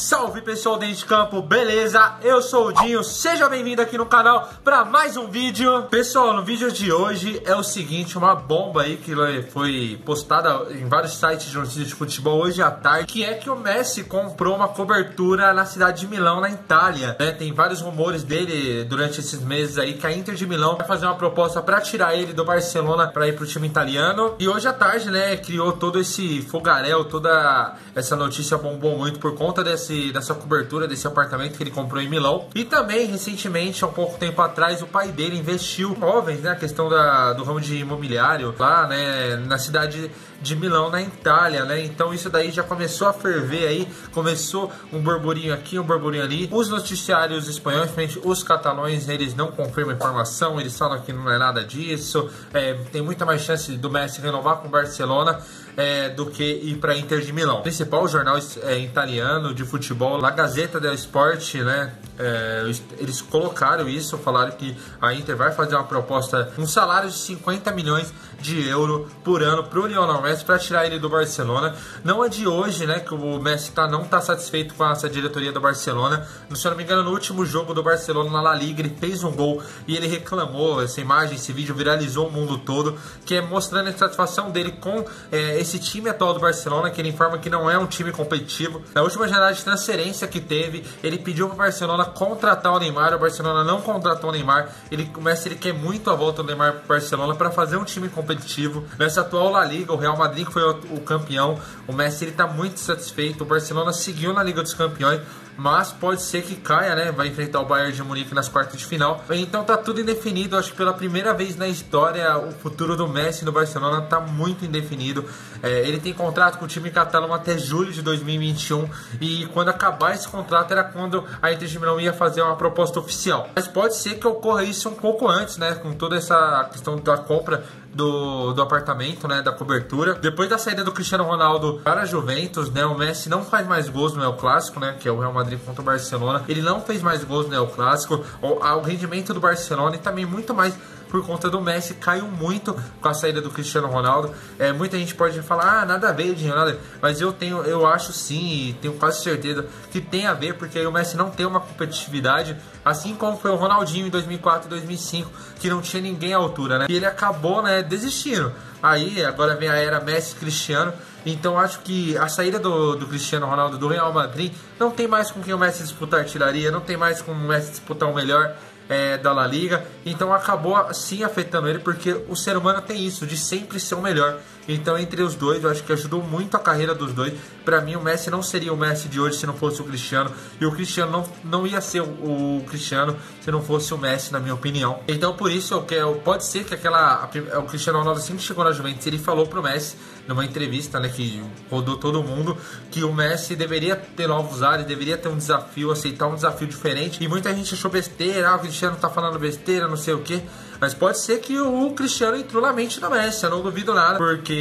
Salve pessoal dentro de campo, beleza? Eu sou o Dinho, seja bem-vindo aqui no canal para mais um vídeo. Pessoal, no vídeo de hoje é o seguinte, uma bomba aí que foi postada em vários sites de notícias de futebol hoje à tarde, que é que o Messi comprou uma cobertura na cidade de Milão, na Itália. Né? Tem vários rumores dele durante esses meses aí que a Inter de Milão vai fazer uma proposta para tirar ele do Barcelona para ir pro time italiano. E hoje à tarde, né, criou todo esse fogaréu, toda essa notícia bombou muito por conta desse, dessa cobertura desse apartamento que ele comprou em Milão. E também, recentemente, há um pouco tempo atrás, o pai dele investiu em jovens, né? A questão da, do ramo de imobiliário lá, né? Na cidade de Milão, na Itália, né? Então isso daí já começou a ferver aí, começou um burburinho aqui, um burburinho ali. Os noticiários espanhóis, os catalães, eles não confirmam informação, eles falam que não é nada disso. É, tem muita mais chance do Messi renovar com o Barcelona é, do que ir para Inter de Milão. O principal jornal é, italiano de futebol, La Gazzetta dello Sport, né? É, eles colocaram isso, falaram que a Inter vai fazer uma proposta, um salário de 50 milhões de euro por ano para o Lionel Messi para tirar ele do Barcelona. Não é de hoje, né, que o Messi tá, não está satisfeito com essa diretoria do Barcelona. Se eu não me engano, no último jogo do Barcelona na La Liga, ele fez um gol e ele reclamou. Essa imagem, esse vídeo viralizou o mundo todo, que é mostrando a satisfação dele com é, esse time atual do Barcelona, que ele informa que não é um time competitivo. Na última janela de transferência que teve, ele pediu o Barcelona contratar o Neymar. O Barcelona não contratou o Neymar. Ele, Messi ele quer muito a volta do Neymar para o Barcelona para fazer um time competitivo. Nessa atual La Liga, o Real Madrid foi o, o campeão. O Messi ele está muito satisfeito. O Barcelona seguiu na Liga dos Campeões mas pode ser que caia, né? Vai enfrentar o Bayern de Munique nas quartas de final. Então tá tudo indefinido. Acho que pela primeira vez na história o futuro do Messi no Barcelona tá muito indefinido. É, ele tem contrato com o time catalão até julho de 2021 e quando acabar esse contrato era quando a Inter de Milão ia fazer uma proposta oficial. Mas pode ser que ocorra isso um pouco antes, né? Com toda essa questão da compra do, do apartamento, né, da cobertura. Depois da saída do Cristiano Ronaldo para a Juventus, né, o Messi não faz mais gols no Clássico, né, que é o Real Madrid contra o Barcelona. Ele não fez mais gols no Clássico. O, o rendimento do Barcelona e também muito mais por conta do Messi caiu muito com a saída do Cristiano Ronaldo. É, muita gente pode falar, ah, nada a ver, Dinho, nada. Mas eu tenho, eu acho sim, e tenho quase certeza que tem a ver, porque o Messi não tem uma competitividade, assim como foi o Ronaldinho em 2004 e 2005, que não tinha ninguém à altura, né? E ele acabou, né, desistindo. Aí agora vem a era Messi Cristiano. Então acho que a saída do, do Cristiano Ronaldo do Real Madrid não tem mais com quem o Messi disputar artilharia, não tem mais com o Messi disputar o melhor é, da La Liga. Então acabou sim afetando ele, porque o ser humano tem isso, de sempre ser o melhor. Então, entre os dois, eu acho que ajudou muito a carreira dos dois. Para mim, o Messi não seria o Messi de hoje se não fosse o Cristiano. E o Cristiano não, não ia ser o, o Cristiano se não fosse o Messi, na minha opinião. Então, por isso, eu quero, pode ser que aquela. o Cristiano Ronaldo assim que chegou na Juventus, ele falou pro Messi, numa entrevista, né, que rodou todo mundo, que o Messi deveria ter novos ares, deveria ter um desafio, aceitar um desafio diferente. E muita gente achou besteira, ah, o Cristiano tá falando besteira, não sei o que. Mas pode ser que o Cristiano entrou na mente do Messi, eu não duvido nada, porque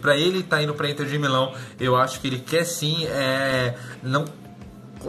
para ele estar tá indo para Inter de Milão, eu acho que ele quer sim é, não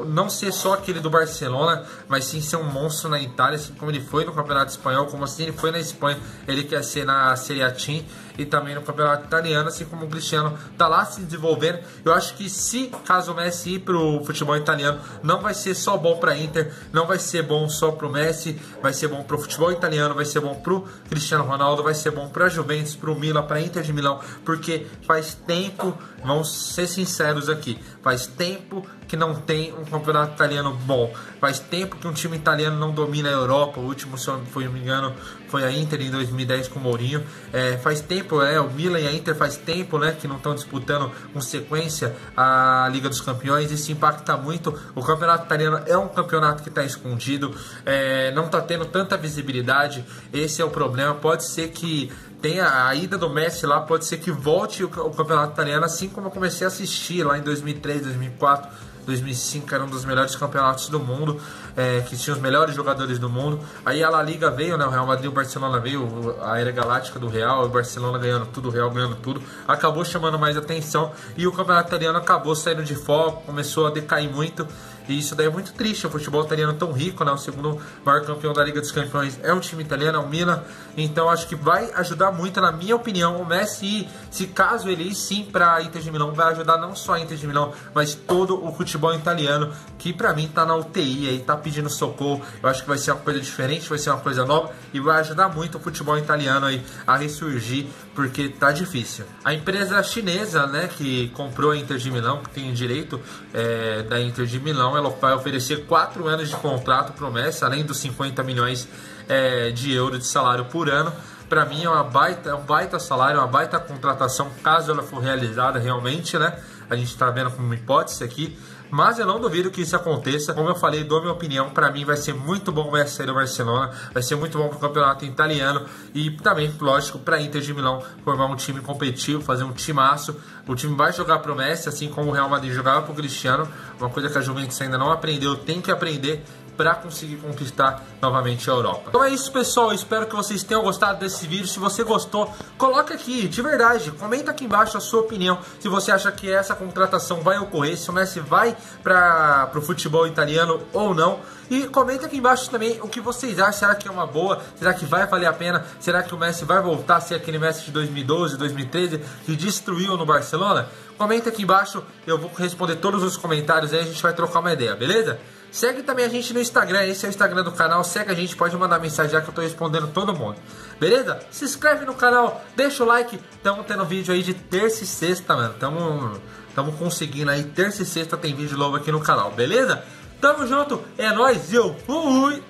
não ser só aquele do Barcelona, mas sim ser um monstro na Itália, assim como ele foi no Campeonato Espanhol, como assim ele foi na Espanha, ele quer ser na Serie A Team e também no Campeonato Italiano, assim como o Cristiano tá lá se desenvolvendo. Eu acho que se caso o Messi ir pro futebol italiano, não vai ser só bom para Inter, não vai ser bom só pro Messi, vai ser bom pro futebol italiano, vai ser bom pro Cristiano Ronaldo, vai ser bom pra Juventus, pro Milan, pra Inter de Milão, porque faz tempo, vamos ser sinceros aqui, faz tempo que não tem um campeonato italiano bom. Faz tempo que um time italiano não domina a Europa. O último, se eu não me engano, foi a Inter em 2010 com o Mourinho. É, faz tempo, é, o Milan e a Inter faz tempo né, que não estão disputando com sequência a Liga dos Campeões. Isso impacta muito. O campeonato italiano é um campeonato que está escondido, é, não está tendo tanta visibilidade. Esse é o problema. Pode ser que tenha a ida do Messi lá, pode ser que volte o, o campeonato italiano, assim como eu comecei a assistir lá em 2003, 2004 2005 era um dos melhores campeonatos do mundo, é, que tinha os melhores jogadores do mundo. Aí a La Liga veio, né? O Real Madrid e o Barcelona veio, a era galáctica do Real, o Barcelona ganhando tudo, o Real ganhando tudo. Acabou chamando mais atenção e o campeonato italiano acabou saindo de foco, começou a decair muito. E isso daí é muito triste. O futebol italiano tão rico, né? O segundo maior campeão da Liga dos Campeões é um time italiano, é o Milan. Então acho que vai ajudar muito, na minha opinião, o Messi, se caso ele ir sim para Inter de Milão, vai ajudar não só a Inter de Milão, mas todo o futebol italiano, que para mim tá na UTI aí, tá pedindo socorro. Eu acho que vai ser uma coisa diferente, vai ser uma coisa nova e vai ajudar muito o futebol italiano aí a ressurgir, porque tá difícil. A empresa chinesa, né, que comprou a Inter de Milão, que tem direito é, da Inter de Milão, ela vai oferecer 4 anos de contrato promessa, além dos 50 milhões é, de euros de salário por ano para mim é uma baita, é um baita salário, uma baita contratação, caso ela for realizada realmente, né? A gente está vendo como hipótese aqui, mas eu não duvido que isso aconteça. Como eu falei, dou minha opinião, para mim vai ser muito bom o Messi do Barcelona, vai ser muito bom para o campeonato italiano. E também, lógico, para Inter de Milão formar um time competitivo, fazer um timaço. O time vai jogar pro Messi, assim como o Real Madrid jogava pro Cristiano, uma coisa que a Juventus ainda não aprendeu, tem que aprender para conseguir conquistar novamente a Europa. Então é isso, pessoal. Espero que vocês tenham gostado desse vídeo. Se você gostou, coloca aqui, de verdade. Comenta aqui embaixo a sua opinião. Se você acha que essa contratação vai ocorrer, se o Messi vai para o futebol italiano ou não. E comenta aqui embaixo também o que vocês acham. Será que é uma boa? Será que vai valer a pena? Será que o Messi vai voltar a ser aquele Messi de 2012, 2013 que destruiu no Barcelona? Comenta aqui embaixo, eu vou responder todos os comentários aí, a gente vai trocar uma ideia, beleza? Segue também a gente no Instagram, esse é o Instagram do canal. Segue a gente, pode mandar mensagem já que eu tô respondendo todo mundo. Beleza? Se inscreve no canal, deixa o like. Tamo tendo vídeo aí de terça e sexta, mano. Tamo, tamo conseguindo aí. Terça e sexta tem vídeo novo aqui no canal, beleza? Tamo junto, é nóis eu fui!